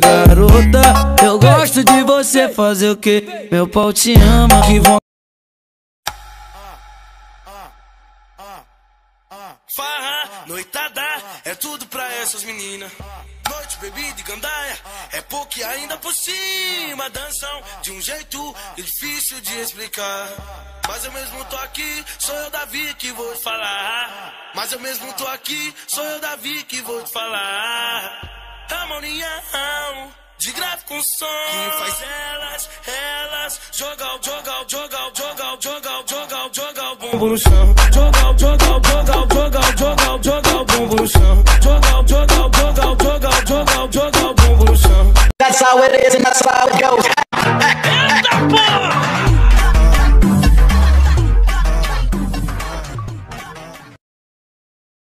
garota. Eu gosto de você fazer o que? Meu pau te ama, que vontade. Farra, noitada, é tudo pra essas meninas. Noite, bebida e gandaia, é pouco ainda por cima. Dançam de um jeito difícil de explicar. Mas eu mesmo tô aqui, sou eu Davi que vou te falar. Mas eu mesmo tô aqui, sou eu Davi que vou te falar. Harmonia de grave com som que faz elas, elas jogar, jogar, jogar, jogar, jogar, jogar, jogar o bumbum no chão. Jogar, jogar, jogar, jogar, jogar, jogar o bumbum no chão. Jogar, jogar, jogar, jogar, jogar, jogar o bumbum no chão. That's how it is and that's how it goes.